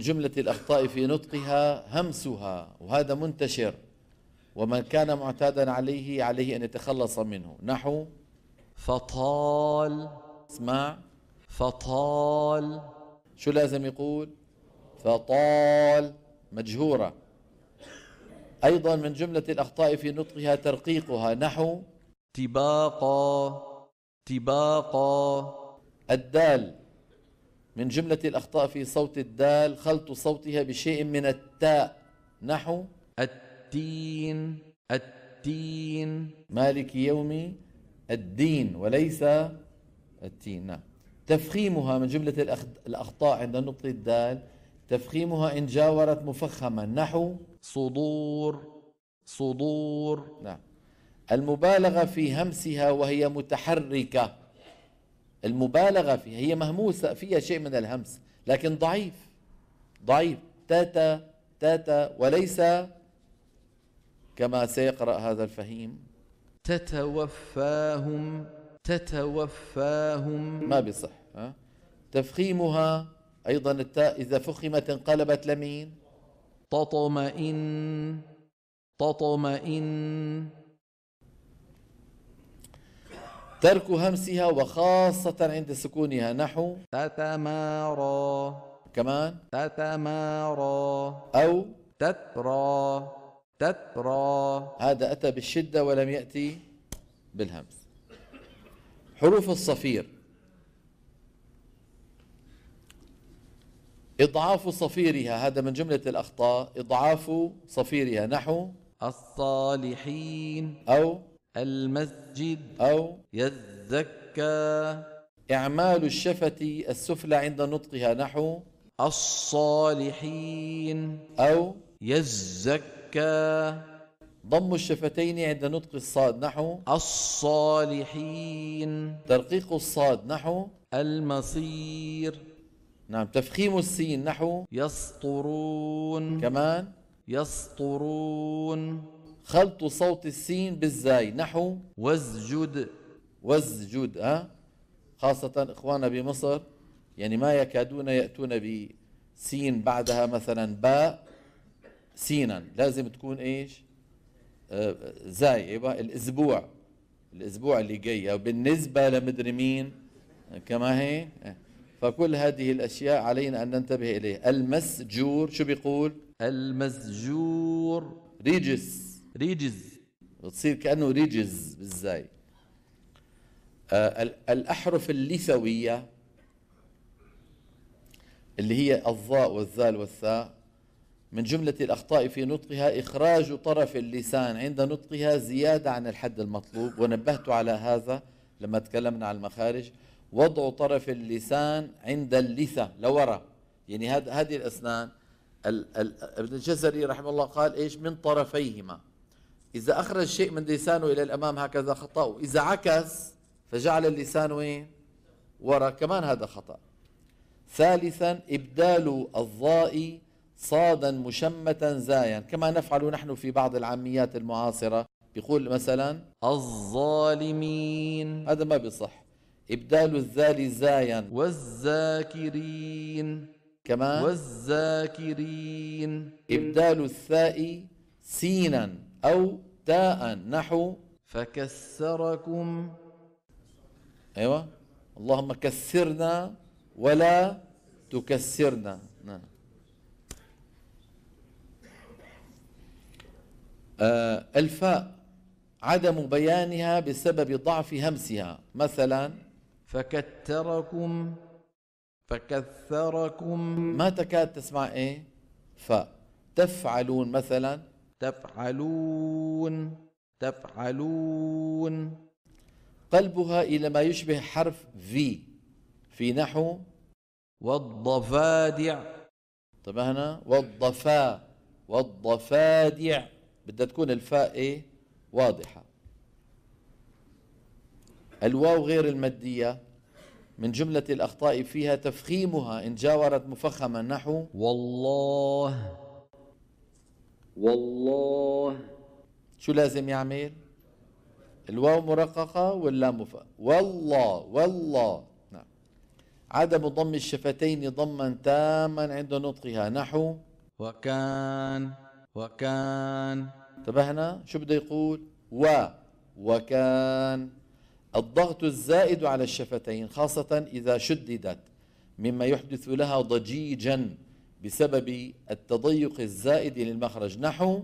جملة الأخطاء في نطقها همسها وهذا منتشر. ومن كان معتادا عليه عليه أن يتخلص منه. نحو فطال. اسمع فطال. شو لازم يقول؟ فطال. مجهورة. أيضا من جملة الأخطاء في نطقها ترقيقها. نحو تباقا تباقا الدال. من جملة الأخطاء في صوت الدال خلط صوتها بشيء من التاء. نحو التين التين مالك يوم الدين وليس التين. نعم. تفخيمها من جملة الأخطاء عند نطق الدال تفخيمها إن جاورت مفخما نحو صدور صدور. نعم. المبالغة في همسها وهي متحركة. المبالغة فيها هي مهموسة فيها شيء من الهمس لكن ضعيف ضعيف تاتا تاتا وليس كما سيقرأ هذا الفهيم. تتوفاهم تتوفاهم. ما بيصح ها؟ تفخيمها أيضا التاء إذا فخمت انقلبت لمين؟ تطمئن تطمئن. ترك همسها وخاصة عند سكونها. نحو تتمارى. كمان تتمارى. أو تترى. تترى. هذا أتى بالشدة ولم يأتي بالهمس. حروف الصفير. إضعاف صفيرها. هذا من جملة الأخطاء. إضعاف صفيرها. نحو الصالحين. أو المسجد أو يزكى إعمال الشفة السفلى عند نطقها نحو الصالحين أو يزكى ضم الشفتين عند نطق الصاد نحو الصالحين ترقيق الصاد نحو المصير نعم تفخيم السين نحو يسطرون كمان يسطرون خلط صوت السين بالزاي. نحو واسجد واسجد ها؟ خاصة إخواننا بمصر يعني ما يكادون يأتون بسين بعدها مثلا باء سينا. لازم تكون إيش؟ آه زاي. أيوه الأسبوع. الأسبوع اللي جاي. بالنسبة لمدري مين كما هي. فكل هذه الأشياء علينا أن ننتبه اليه المسجور شو بيقول؟ المسجور. ريجس. ريجز. بتصير كأنه ريجز بالزاي. آه الأحرف اللثويه اللي هي الضاء والذال والثاء من جملة الأخطاء في نطقها إخراج طرف اللسان. عند نطقها زيادة عن الحد المطلوب. ونبهت على هذا لما تكلمنا عن المخارج. وضع طرف اللسان عند اللثة لورا. يعني هذه الأسنان. ابن الجزري رحمه الله قال إيش؟ من طرفيهما. إذا أخرج شيء من لسانه إلى الأمام هكذا خطأ وإذا عكس فجعل اللسان وين؟ ورا. كمان هذا خطأ. ثالثا إبدال الضاء صادا مشمتا زايا. كما نفعل نحن في بعض العاميات المعاصرة. بيقول مثلا الظالمين. هذا ما بيصح. إبدال الذال زايا. والذاكرين. كمان؟ والذاكرين. إبدال الثاء سينا أو تاء نحو فكسركم. أيوة. اللهم كسرنا ولا تكسرنا. نعم. آه الفاء عدم بيانها بسبب ضعف همسها. مثلا فكتركم. فكثركم. ما تكاد تسمع إيه؟ فاء. تفعلون مثلا تفعلون تفعلون. قلبها إلى ما يشبه حرف في في نحو والضفادع. طب هنا والضفا والضفادع. بدها تكون الفاء إيه؟ واضحة. الواو غير المادية. من جملة الأخطاء فيها تفخيمها. إن جاورت مفخما نحو والله. والله. شو لازم يعمل؟ الواو مرققة ولا مف؟ والله والله. نعم. عدم ضم الشفتين ضما تاما عند نطقها. نحو. وكان وكان. انتبهنا؟ شو بده يقول؟ و وكان. الضغط الزائد على الشفتين خاصة إذا شددت مما يحدث لها ضجيجا. بسبب التضيق الزائد للمخرج. نحو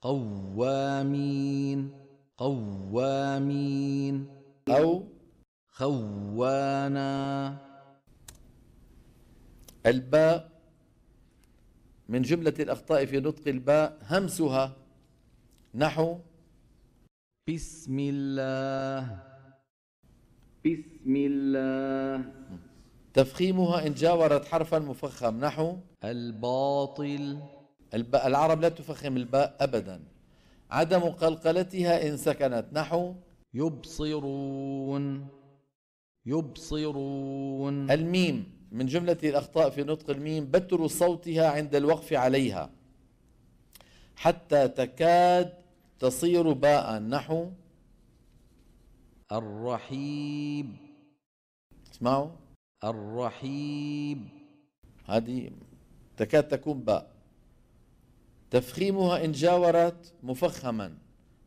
قوامين قوامين. أو خوانا. الباء من جملة الأخطاء في نطق الباء همسها. نحو بسم الله. بسم الله. تفخيمها إن جاورت حرفا مفخم. نحو الباطل. الباء العرب لا تفخم الباء أبدا. عدم قلقلتها إن سكنت. نحو يبصرون. يبصرون. الميم. من جملة الأخطاء في نطق الميم بتر صوتها عند الوقف عليها. حتى تكاد تصير باء. نحو الرحيب. اسمعوا. الرحيب هذه تكاد تكون باء. تفخيمها إن جاورت مفخما.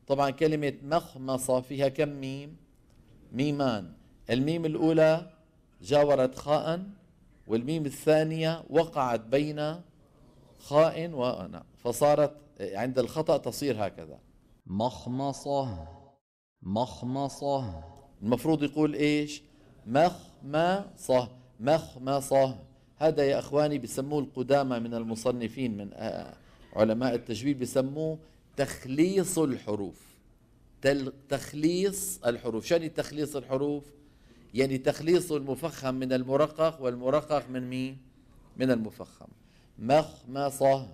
طبعا كلمة مخمصة فيها كم ميم؟ ميمان. الميم الأولى جاورت خاء والميم الثانية وقعت بين خاء وأنا فصارت عند الخطأ تصير هكذا. مخمصة. مخمصة. المفروض يقول إيش؟ مخمصة. مخمصة. هذا يا إخواني بسموه القدامى من المصنفين من آه، علماء التجويد بسموه تخليص الحروف. تخليص الحروف. شو يعني تخليص الحروف؟ يعني تخليص المفخم من المرقق والمرقق من مين؟ من المفخم. مخمصة.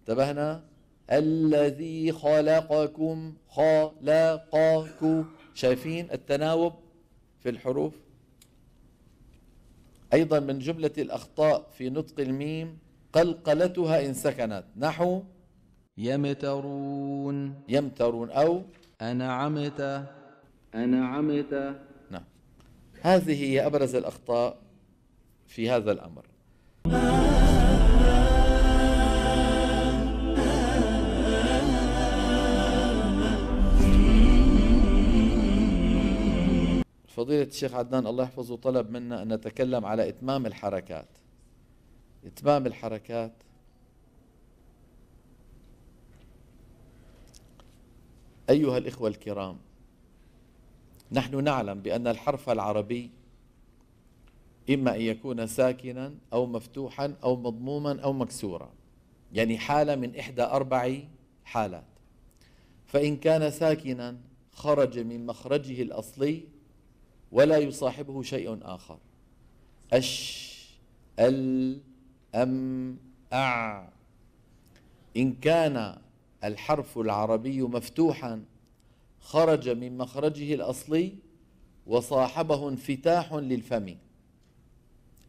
انتبهنا؟ الذي خلقكم خلقكم. شايفين التناوب في الحروف؟ أيضا من جملة الأخطاء في نطق الميم قلقلتها إن سكنت. نحو يمترون. يمترون أو أنعمت أنعمت نعم. هذه هي أبرز الأخطاء في هذا الأمر. فضيلة الشيخ عدنان الله يحفظه طلب منا أن نتكلم على إتمام الحركات. إتمام الحركات. أيها الإخوة الكرام نحن نعلم بأن الحرف العربي إما أن يكون ساكنا أو مفتوحا أو مضموما أو مكسورا يعني حالة من إحدى أربع حالات. فإن كان ساكنا خرج من مخرجه الأصلي ولا يصاحبه شيء آخر. أش أل أم أع. إن كان الحرف العربي مفتوحا خرج من مخرجه الأصلي وصاحبه انفتاح للفم.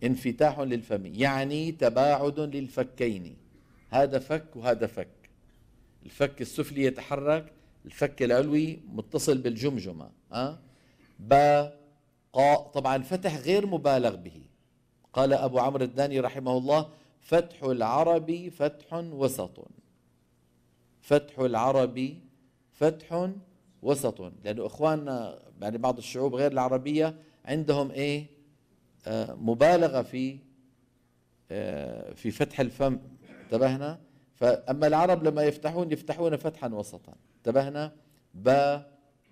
انفتاح للفم يعني تباعد للفكين. هذا فك وهذا فك. الفك السفلي يتحرك الفك العلوي متصل بالجمجمة أه؟ با طبعا الفتح غير مبالغ به. قال أبو عمرو الداني رحمه الله فتح العربي فتح وسط. فتح العربي فتح وسط. لأنه إخواننا يعني بعض الشعوب غير العربية عندهم إيه؟ آه مبالغة في آه في فتح الفم. انتبهنا فأما العرب لما يفتحون يفتحون فتحا وسطا. انتبهنا با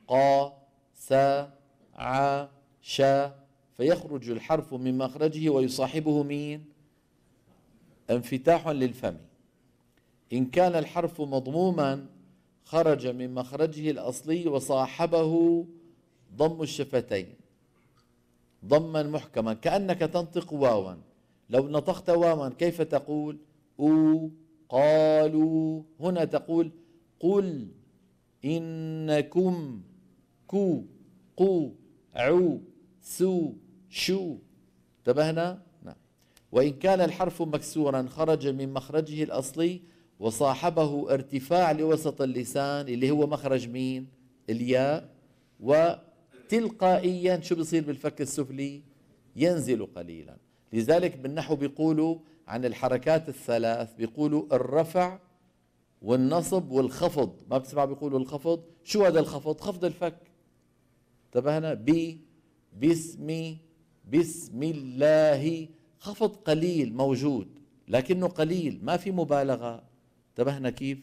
قا سا ع شا فيخرج الحرف من مخرجه ويصاحبه مين؟ انفتاح للفم. إن كان الحرف مضموما خرج من مخرجه الأصلي وصاحبه ضم الشفتين. ضما محكما كأنك تنطق واوا. لو نطقت واوا كيف تقول؟ أو قالوا. هنا تقول قل إنكم كو قو عو. سو شو. انتبهنا نعم. وإن كان الحرف مكسورا خرج من مخرجه الأصلي وصاحبه ارتفاع لوسط اللسان اللي هو مخرج مين؟ الياء. وتلقائيا شو بصير بالفك السفلي؟ ينزل قليلا. لذلك بالنحو بيقولوا عن الحركات الثلاث بيقولوا الرفع والنصب والخفض. ما بتسمع بيقولوا الخفض؟ شو هذا الخفض؟ خفض الفك. انتبهنا بي باسمي بسم الله. خفض قليل موجود لكنه قليل ما في مبالغة. انتبهنا كيف؟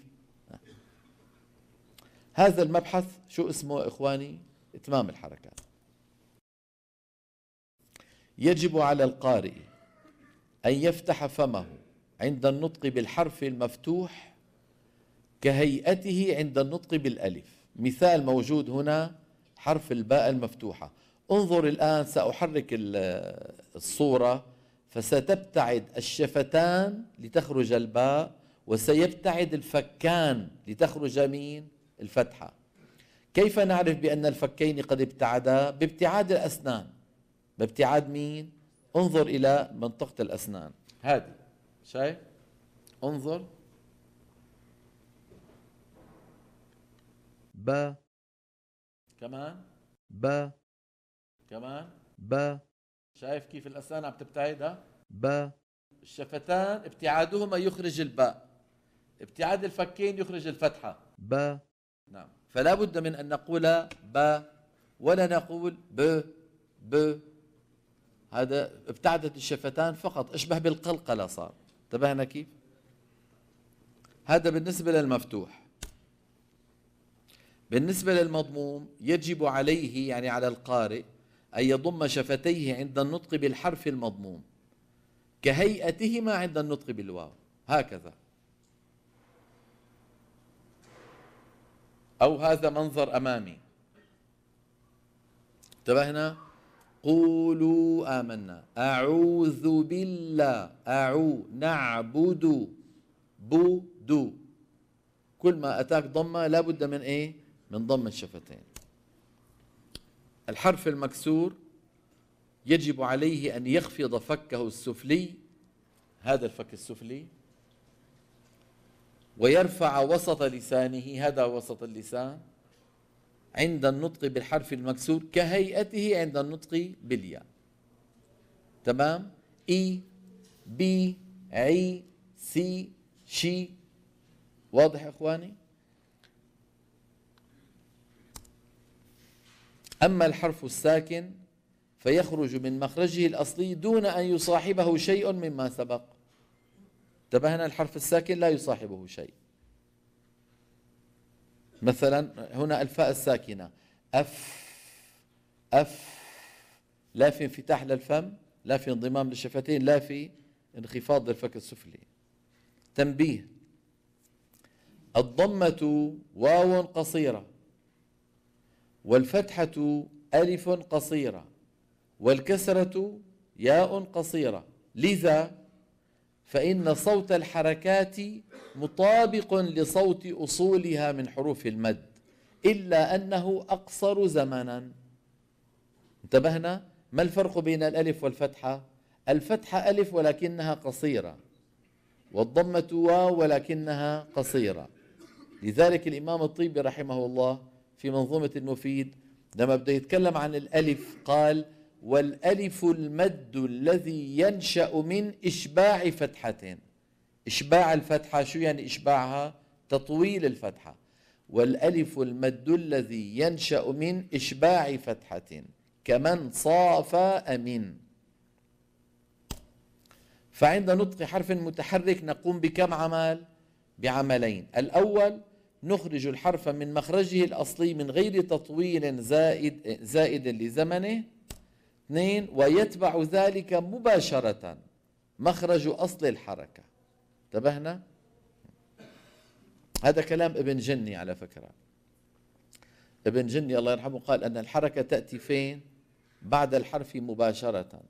هذا المبحث شو اسمه إخواني؟ إتمام الحركات يجب على القارئ أن يفتح فمه عند النطق بالحرف المفتوح كهيئته عند النطق بالألف. مثال موجود هنا حرف الباء المفتوحة. انظر الآن سأحرك الصورة. فستبتعد الشفتان لتخرج الباء وسيبتعد الفكان لتخرج مين الفتحة. كيف نعرف بأن الفكين قد ابتعدا؟ بابتعاد الأسنان. بابتعاد مين انظر إلى منطقة الأسنان. هذه. شايف؟ انظر. با كمان. با كمان با شايف كيف الأسنان عم تبتعد ها؟ با الشفتان ابتعادهما يخرج الباء ابتعاد الفكين يخرج الفتحة. با نعم. فلا بد من أن نقول با ولا نقول ب. ب. هذا ابتعدت الشفتان فقط. اشبه بالقلقلة صار. انتبهنا كيف؟ هذا بالنسبة للمفتوح. بالنسبة للمضموم يجب عليه يعني على القارئ أن يضم شفتيه عند النطق بالحرف المضموم كهيئتهما عند النطق بالواو. هكذا. أو هذا منظر أمامي. انتبهنا؟ قولوا آمنا. أعوذ بالله. أعو نعبد. بدو كل ما أتاك ضمة لابد من إيه؟ من ضم الشفتين. الحرف المكسور يجب عليه أن يخفض فكه السفلي هذا الفك السفلي ويرفع وسط لسانه هذا وسط اللسان عند النطق بالحرف المكسور كهيئته عند النطق بالياء. تمام؟ إي بي عي سي شي. واضح إخواني؟ أما الحرف الساكن فيخرج من مخرجه الأصلي دون أن يصاحبه شيء مما سبق. انتبهنا الحرف الساكن لا يصاحبه شيء. مثلا هنا الفاء الساكنة. أف أف لا في انفتاح للفم لا في انضمام للشفتين لا في انخفاض للفك السفلي. تنبيه. الضمة واو قصيرة. والفتحة ألف قصيرة والكسرة ياء قصيرة. لذا فإن صوت الحركات مطابق لصوت أصولها من حروف المد إلا أنه أقصر زمنا. انتبهنا؟ ما الفرق بين الألف والفتحة؟ الفتحة ألف ولكنها قصيرة والضمة واو ولكنها قصيرة. لذلك الإمام الطيبي رحمه الله في منظومة المفيد لما بده يتكلم عن الألف قال والألف المد الذي ينشأ من إشباع فتحة إشباع الفتحة شو يعني إشباعها؟ تطويل الفتحة. والألف المد الذي ينشأ من إشباع فتحة كمن صاف أمين. فعند نطق حرف متحرك نقوم بكم عمل؟ بعملين. الأول نخرج الحرف من مخرجه الأصلي من غير تطويل زائد زائد لزمنه. اثنين ويتبع ذلك مباشرة مخرج أصل الحركة. انتبهنا؟ هذا كلام ابن جني على فكرة. ابن جني الله يرحمه قال أن الحركة تأتي فين؟ بعد الحرف مباشرة.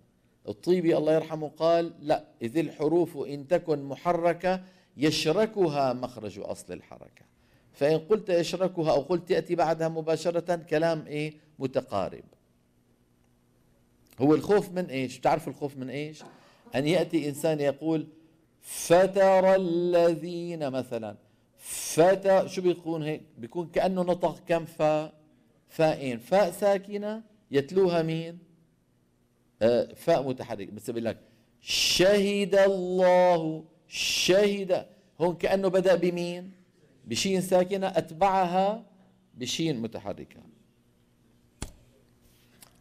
الطيبي الله يرحمه قال لا إذ الحروف إن تكن محركة يشركها مخرج أصل الحركة. فإن قلت يشركها أو قلت يأتي بعدها مباشرة كلام إيه؟ متقارب. هو الخوف من إيش؟ بتعرف الخوف من إيش؟ أن يأتي إنسان يقول فترى الذين مثلا. فتى شو بيكون هيك؟ بيكون كأنه نطق كم فاء فاءين فاء ساكنة يتلوها مين؟ آه فاء متحرك. بس بقول لك شهد الله. شهد. هون كأنه بدأ بمين؟ بشين ساكنة أتبعها بشين متحركة.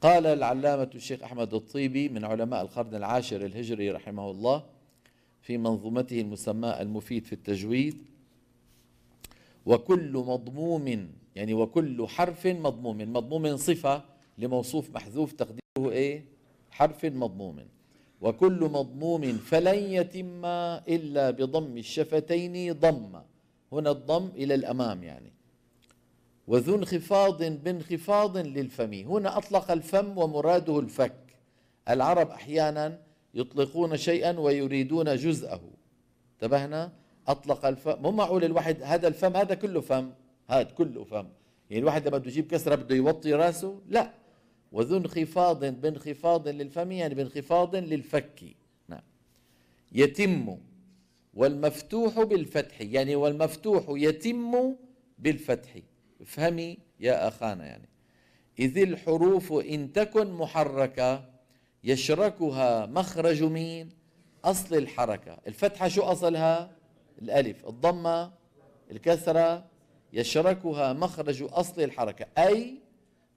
قال العلامة الشيخ أحمد الطيبي من علماء القرن العاشر الهجري رحمه الله في منظومته المسماة المفيد في التجويد وكل مضموم يعني وكل حرف مضموم مضموم صفة لموصوف محذوف تقديره إيه؟ حرف مضموم. وكل مضموم فلن يتم إلا بضم الشفتين ضم هنا الضم إلى الأمام يعني. وذو انخفاض بانخفاض للفم. هنا أطلق الفم ومراده الفك. العرب أحيانا يطلقون شيئا ويريدون جزءه. انتبهنا؟ أطلق الفم مو معقول الواحد هذا الفم هذا كله فم. هذا كله فم. يعني الواحد لما بده يجيب كسرة بده يوطي راسه؟ لا. وذو انخفاض بانخفاض للفم يعني بانخفاض للفك. نعم. يتم والمفتوح بالفتح يعني والمفتوح يتم بالفتح. افهمي يا أخانا يعني. إذ الحروف إن تكن محركة يشركها مخرج مين أصل الحركة. الفتحة شو أصلها؟ الألف. الضمة الكسرة يشركها مخرج أصل الحركة. أي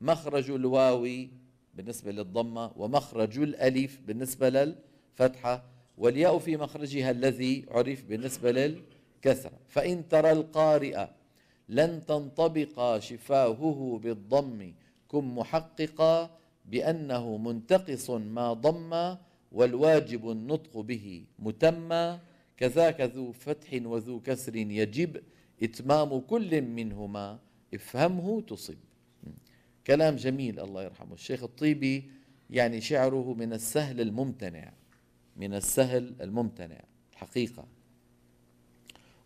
مخرج الواو بالنسبة للضمة ومخرج الألف بالنسبة للفتحة. والياء في مخرجها الذي عرف بالنسبة للكسرة فإن ترى القارئ لن تنطبق شفاهه بالضم كن محققا بأنه منتقص ما ضم والواجب النطق به متم. كذاك ذو فتح وذو كسر يجب إتمام كل منهما افهمه تصب. كلام جميل الله يرحمه. الشيخ الطيبي يعني شعره من السهل الممتنع. من السهل الممتنع الحقيقة.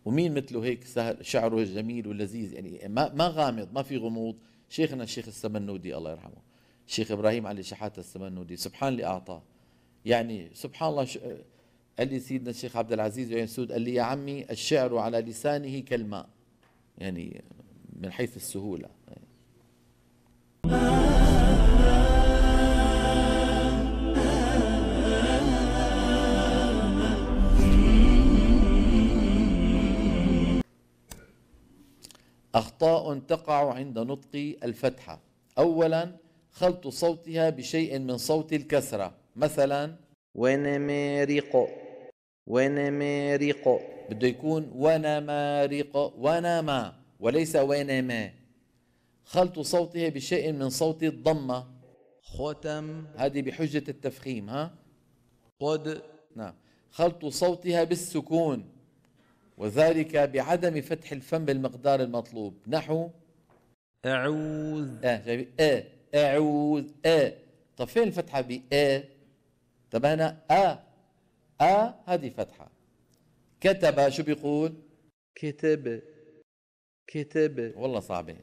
ومين مثله هيك سهل؟ شعره جميل ولذيذ يعني ما ما غامض ما في غموض. شيخنا الشيخ السمنودي الله يرحمه. الشيخ إبراهيم علي شحاته السمنودي سبحان اللي أعطاه. يعني سبحان الله قال لي سيدنا الشيخ عبد العزيز بن سود قال لي يا عمي الشعر على لسانه كالماء. يعني من حيث السهولة. أخطاء تقع عند نطق الفتحة. أولا خلط صوتها بشيء من صوت الكسرة. مثلا ونمارق. ونمارق. بده يكون ونمارق. ونما. وليس ونما. خلط صوتها بشيء من صوت الضمة. ختم. هذه بحجة التفخيم ها؟ قد. نعم. خلط صوتها بالسكون. وذلك بعدم فتح الفم بالمقدار المطلوب. نحو أعوذ. آه شايف آه أعوذ. آه. طب فين الفتحة ب آه. طب أنا آه آه هذه فتحة. كتب شو بيقول؟ كتب. كتب. والله صعبة.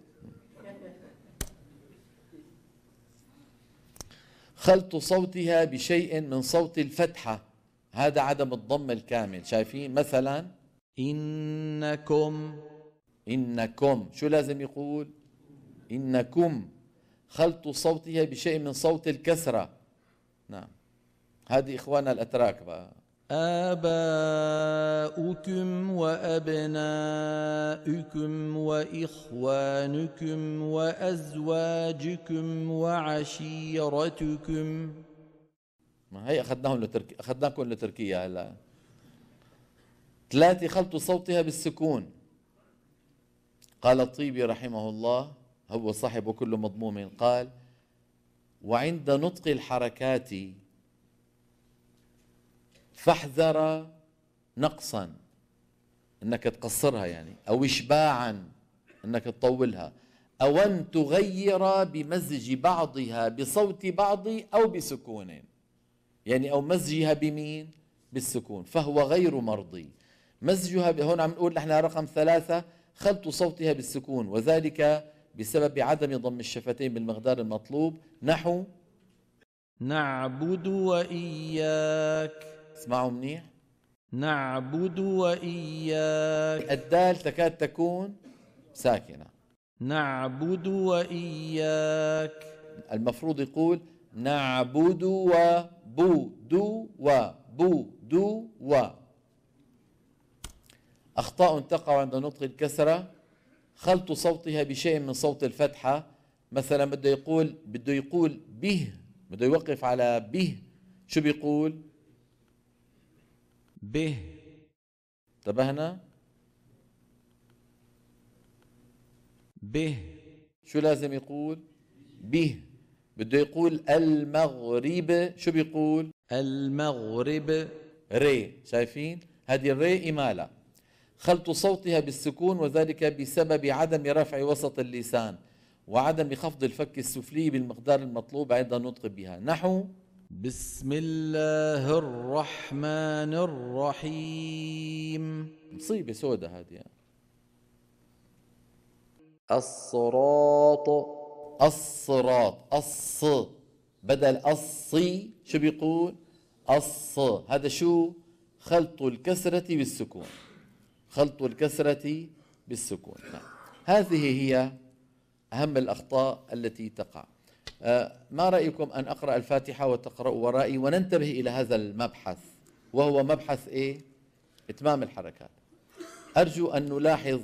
خلط صوتها بشيء من صوت الفتحة. هذا عدم الضم الكامل. شايفين؟ مثلا إنكم. إنكم. شو لازم يقول؟ إنكم. خلط صوتها بشيء من صوت الكسرة. نعم. هذه إخواننا الأتراك بقى. آباؤكم وأبناؤكم وإخوانكم وأزواجكم وعشيرتكم. ما هي أخذناهم لتركيا أخذناكم لتركيا هلا. ثلاثة خلط صوتها بالسكون. قال الطيبي رحمه الله هو صاحب كل مضموم قال وعند نطق الحركات فاحذر نقصا. إنك تقصرها يعني أو اشباعا إنك تطولها. أو أن تغير بمزج بعضها بصوت بعض أو بسكون. يعني أو مزجها بمين؟ بالسكون. فهو غير مرضي. مزجها هون عم نقول نحن رقم ثلاثة خلط صوتها بالسكون وذلك بسبب عدم ضم الشفتين بالمقدار المطلوب. نحو. نعبد وإياك. اسمعوا منيح. نعبد وإياك. الدال تكاد تكون ساكنة. نعبد وإياك. المفروض يقول نعبد وبود بو دو و. أخطاء تقع عند نطق الكسرة. خلط صوتها بشيء من صوت الفتحة. مثلا بده يقول بده يقول به بده يوقف على به. شو بيقول؟ به. انتبهنا به. شو لازم يقول؟ به. بده يقول المغرب. شو بيقول؟ المغرب. ري شايفين؟ هذه الري إمالة. خلط صوتها بالسكون وذلك بسبب عدم رفع وسط اللسان وعدم خفض الفك السفلي بالمقدار المطلوب عند النطق بها. نحو بسم الله الرحمن الرحيم. مصيبة سودة هذه. الصراط. الصراط. الص. بدل الصي شو بيقول؟ الص. هذا شو؟ خلط الكسرة بالسكون. خلط الكسرة بالسكون نعم. هذه هي أهم الأخطاء التي تقع آه، ما رأيكم أن أقرأ الفاتحة وتقرأوا ورائي وننتبه إلى هذا المبحث وهو مبحث إيه؟ إتمام الحركات أرجو أن نلاحظ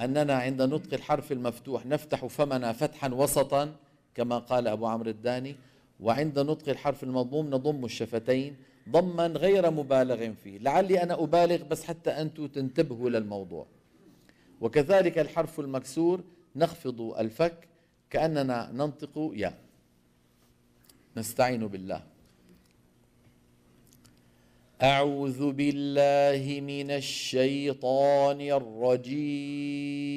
أننا عند نطق الحرف المفتوح نفتح فمنا فتحا وسطا كما قال أبو عمرو الداني وعند نطق الحرف المضموم نضم الشفتين ضما غير مبالغ فيه. لعلي أنا أبالغ بس حتى أنتم تنتبهوا للموضوع. وكذلك الحرف المكسور نخفض الفك كأننا ننطق يا نستعين بالله. أعوذ بالله من الشيطان الرجيم.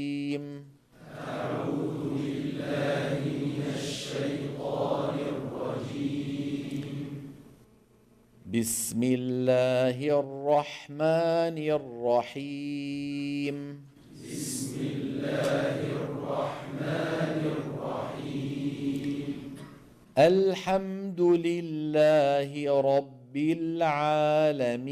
بسم الله الرحمن الرحيم. بسم الله الرحمن الرحيم الحمد لله رب العالمين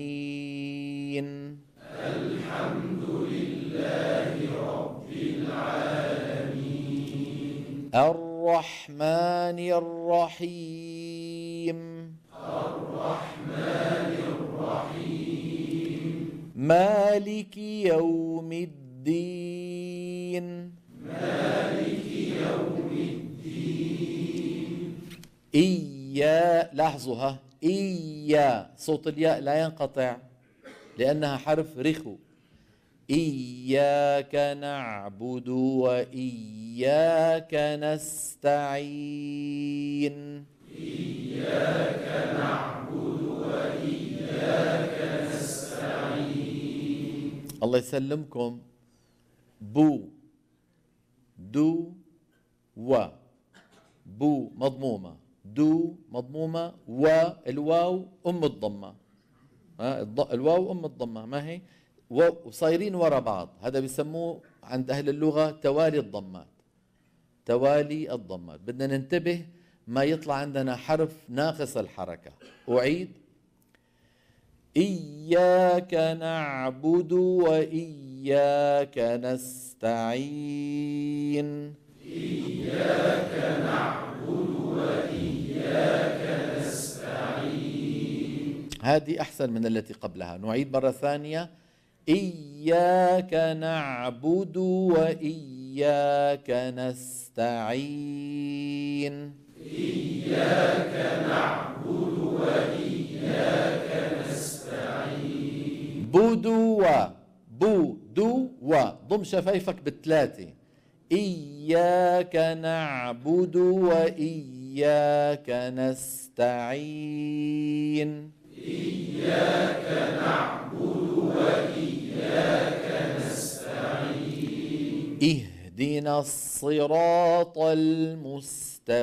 الحمد لله رب العالمين. الرحمن الرحيم. مالك يوم الدين. مالك يوم الدين إيا لاحظوا ها إيا صوت الياء لا ينقطع لأنها حرف رخو. إياك نعبد وإياك نستعين. الله يسلمكم. بو. دو. و. بو مضمومة. دو مضمومة. و. الواو أم الضمة. ها الواو أم الضمة. ما هي؟ وصايرين ورا بعض. هذا بسموه عند أهل اللغة توالي الضمات. توالي الضمات. بدنا ننتبه ما يطلع عندنا حرف ناقص الحركة. أعيد. إياك نعبد وإياك نستعين. هذه أحسن من التي قبلها. نعيد مرة ثانية. إياك نعبد وإياك نستعين. بدو بودو و ضم شفايفك بالثلاثة. إياك نعبد وإياك نستعين. إهدنا الصراط المستقيم.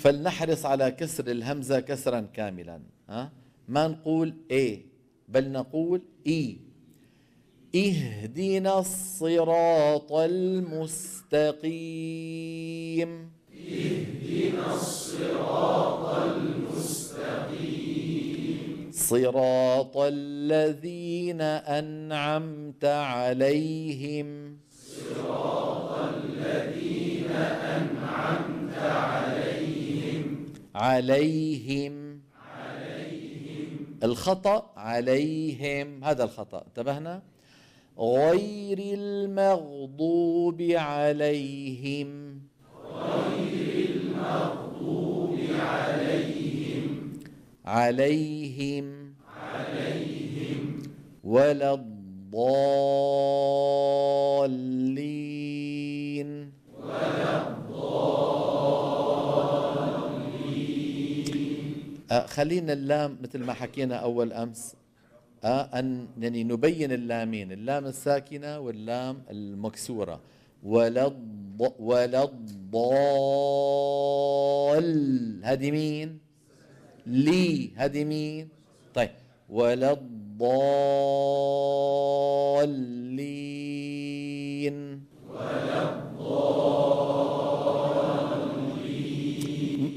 فلنحرص على كسر الهمزة كسرا كاملا ها؟ ما نقول إيه؟ بل نقول إي. اهدنا الصراط المستقيم. صراط الذين أنعمت عليهم. عليهم. الخطأ عليهم. هذا الخطأ. انتبهنا؟ غير المغضوب عليهم. عليهم. ولا الضالين. خلينا اللام مثل ما حكينا أول أمس آه أن يعني نبين اللامين اللام الساكنة واللام المكسورة. ولا الض ولا الضال. هذه مين؟ لي. هذه مين؟ طيب. ولا الضالين.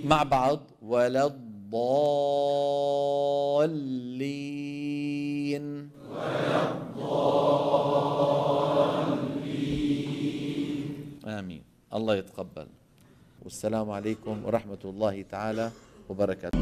مع بعض. ولا الضالين. آمين. الله يتقبل. والسلام عليكم ورحمة الله تعالى وبركاته.